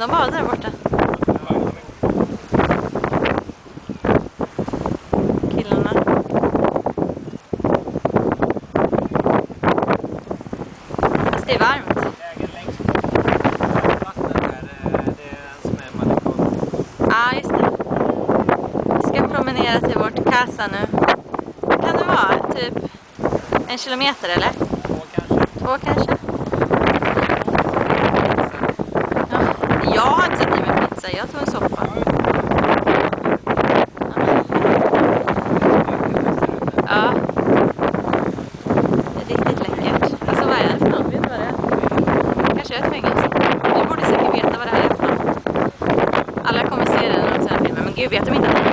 de badar där borta. Killarna. Fast det är varmt. Ja, just det. Vi ska promenera till vårt casa nu. Vad kan det vara? Typ en kilometer eller? Två kanske. Två kanske? Ja. Jag har inte där. jag tog en soppa. Ja. Det är riktigt läckert. Alltså vad är det för något? Vet du vad det är? Kanske är ett fängelse. Du borde säkert veta vad det här är för något. Alla kommer se det när de ser den här filmen, men gud vet de inte att det